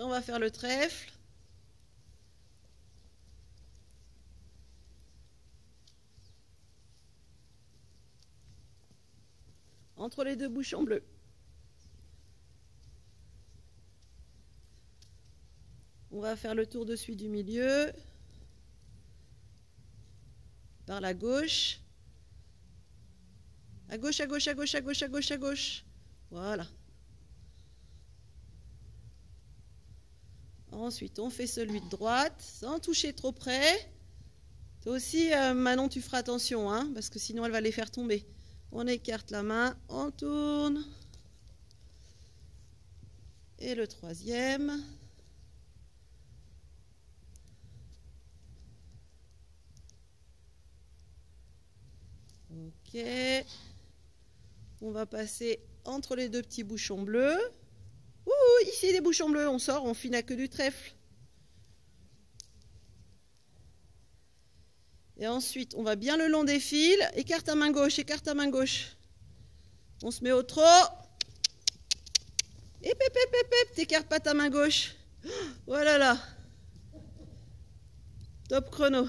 On va faire le trèfle. Entre les deux bouchons bleus. On va faire le tour de celui du milieu. Par la gauche. À gauche, à gauche, à gauche, à gauche, à gauche, à gauche. Voilà. Ensuite, on fait celui de droite, sans toucher trop près. Toi aussi, euh, Manon, tu feras attention, hein, parce que sinon elle va les faire tomber. On écarte la main, on tourne. Et le troisième. Ok. On va passer entre les deux petits bouchons bleus. Bouchons bleus, on sort, on finit que du trèfle. Et ensuite, on va bien le long des fils. Écarte ta main gauche, écarte ta main gauche. On se met au trot. Et pep, t'écartes pas ta main gauche. Voilà là. Top chrono.